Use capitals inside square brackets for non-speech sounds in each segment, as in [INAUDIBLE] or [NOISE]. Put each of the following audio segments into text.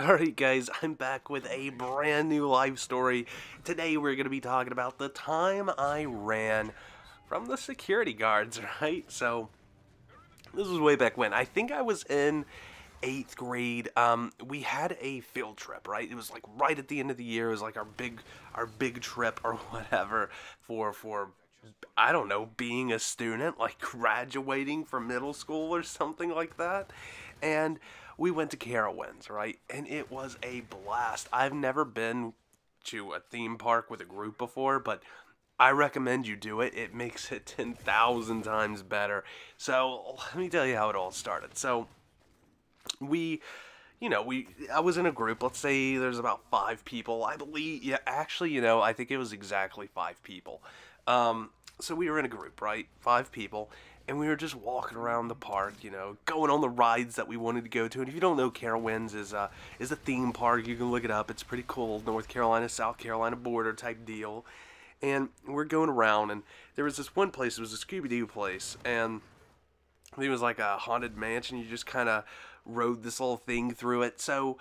Alright guys, I'm back with a brand new live story. Today we're going to be talking about the time I ran from the security guards, [LAUGHS] right? So, this was way back when. I think I was in 8th grade. Um, we had a field trip, right? It was like right at the end of the year. It was like our big our big trip or [LAUGHS] whatever for for I don't know, being a student, like graduating from middle school or something like that. And we went to Carowinds, right? And it was a blast. I've never been to a theme park with a group before, but I recommend you do it. It makes it [LAUGHS] 10,000 times better. So, let me tell you how it all started. So, we you know, we I was in a group. Let's say there's about five people. I believe, yeah, actually, you know, I think it was exactly five people. Um, so we were in a group, right? Five people, and we were just walking around the park, you know, going on the rides that we wanted to go to. And if you don't know, Carowinds is a is a theme park. You can look it up. It's pretty cool, North Carolina South Carolina border type deal. And we're going around, and there was this one place. It was a Scooby Doo place, and it was like a haunted mansion. You just kind of rode this little thing through it. So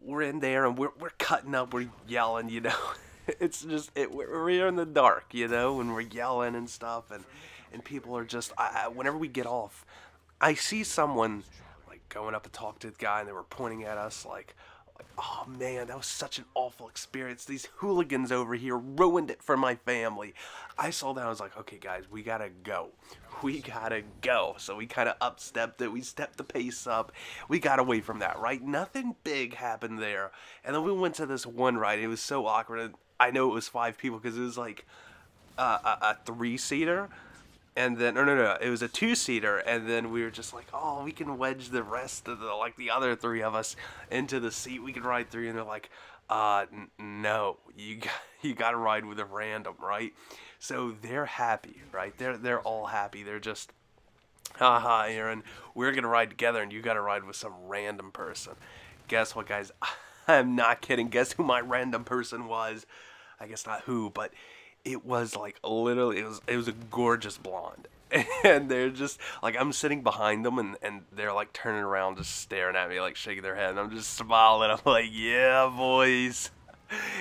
we're in there, and we're we're cutting up. We're yelling, you know. [LAUGHS] [LAUGHS] it's just it, we're in the dark, you know, and we're yelling and stuff, and and people are just I, whenever we get off, I see someone like going up to talk to the guy and they were pointing at us like oh man, that was such an awful experience. These hooligans over here ruined it for my family. I saw that I was like, okay guys, we gotta go. We gotta go. So we kind of upstepped it. We stepped the pace up. We got away from that, right? Nothing big happened there. And then we went to this one ride. It was so awkward. I know it was five people because it was like uh, a, a three seater and then no no no it was a two seater and then we were just like oh we can wedge the rest of the like the other three of us into the seat. We can ride through and they're like uh n- no you got, [LAUGHS] you got to ride with a random right? So they're happy right? They're they're all happy. They're just haha Aaron we're gonna ride together and you got to ride with some random person. Guess what guys? [LAUGHS] I'm not kidding. Guess who my random person was? I guess not who but it was like literally it was it was a gorgeous blonde. [LAUGHS] And they're just like I'm sitting behind them and and they're like turning around just staring at me like shaking their head and I'm just smiling. [LAUGHS] I'm like yeah boys.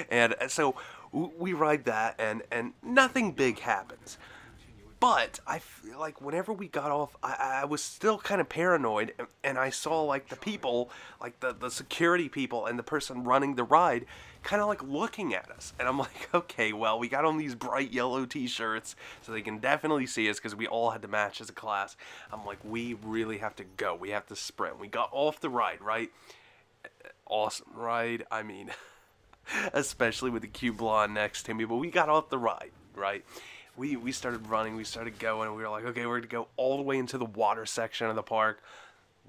And so we ride that and and nothing big happens but I feel like whenever we got off, I, I was still kind of paranoid, and, and I saw like the people, like the, the security people and the person running the ride, kind of like looking at us. And I'm [LAUGHS] like, okay, well, we got on these bright yellow t shirts, so they can definitely see us because we all had to match as a class. I'm like, we really have to go. We have to sprint. We got off the ride, right? Awesome ride. I mean, [LAUGHS] especially with the cute blonde next to me, but we got off the ride, right? We we started running, we started going, and we were like, okay, we're gonna go all the way into the water section of the park.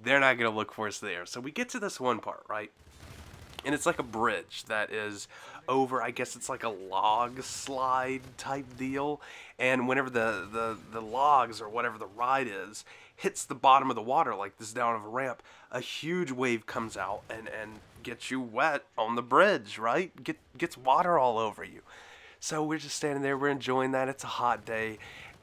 They're not gonna look for us there. So we get to this one part, right? And it's like a bridge that is over, I guess it's like a log slide type deal. And whenever the, the, the logs or whatever the ride is hits the bottom of the water, like this down of a ramp, a huge wave comes out and, and gets you wet on the bridge, right? Get, gets water all over you. So we're just standing there, we're enjoying that. It's a hot day.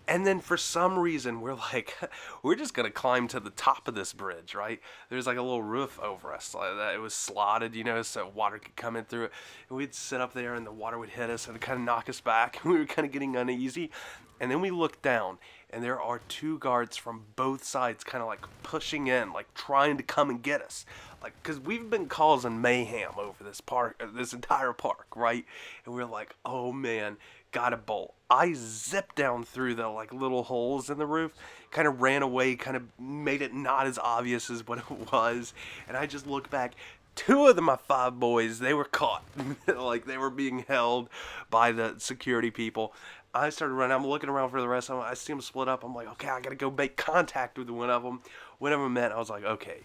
And then for some reason, we're like, [LAUGHS] we're just going to climb to the top of this bridge, right? There's like a little roof over us. It was slotted, you know, so water could come in through it. And we'd sit up there and the water would hit us and kind of knock us back. [LAUGHS] we were kind of getting uneasy. And then we looked down and there are two guards from both sides kind of like pushing in, like trying to come and get us. Like, because we've been causing mayhem over this park, this entire park, right? And we're like, oh man, got a bolt. I zipped down through the like little holes in the roof, kind of ran away, kind of made it not as obvious as what it was. And I just looked back. Two of the, my five boys, they were caught. [LAUGHS] like they were being held by the security people. I started running. I'm looking around for the rest of them. I see them split up. I'm like, okay, I gotta go make contact with one of them. One of them met. I was like, okay,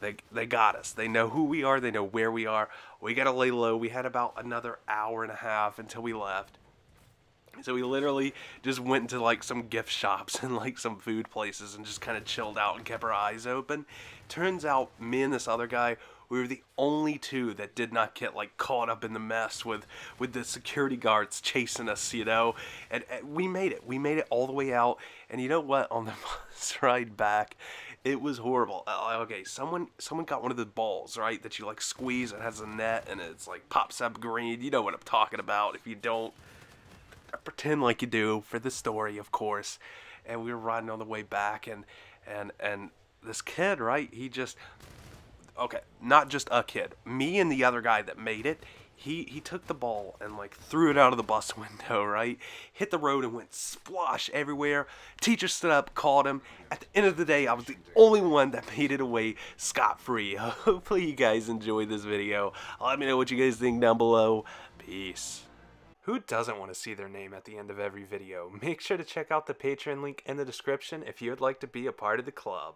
they they got us. They know who we are. They know where we are. We gotta lay low. We had about another hour and a half until we left. So we literally just went to like some gift shops [LAUGHS] and like some food places and just kind of chilled out and kept our eyes open. Turns out me and this other guy we were the only two that did not get like caught up in the mess with with the security guards chasing us you know and, and we made it we made it all the way out and you know what on the [LAUGHS] bus ride back It was horrible. Uh, okay, someone someone got one of the balls, right, that you like squeeze. It has a net and it's like pops up green. You know what I'm talking about. If you don't, pretend like you do for the story, of course. And we were riding on the way back, and and and this kid, right? He just okay, not just a kid. Me and the other guy that made it. He, he took the ball and like threw it out of the bus [LAUGHS] window, right? Hit the road and went splosh everywhere. Teacher stood up, called him. At the end of the day, I was the only one that made it away scot free. [LAUGHS] Hopefully, you guys enjoyed this video. Let me know what you guys think down below. Peace. Who doesn't want to see their name at the end of every video? Make sure to check out the Patreon link in the description if you would like to be a part of the club.